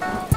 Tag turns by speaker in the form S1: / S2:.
S1: Bye.